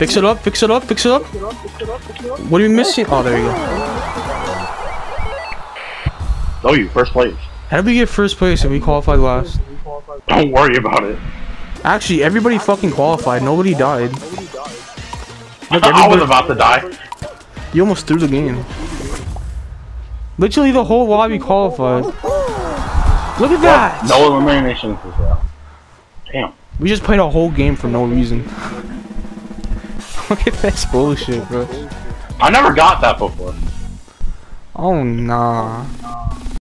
Fix it up, fix it up, fix it up. What are we missing? Oh, there you go. Oh, you first place. How did we get first place and we qualified last? Don't worry about it. Actually, everybody fucking qualified. Nobody died. Look, I was about to die. you almost threw the game. Literally, the whole lobby qualified. Look at that! No eliminations as well. Damn. We just played a whole game for no reason. Look at this bullshit, bro. I never got that before. Oh, nah.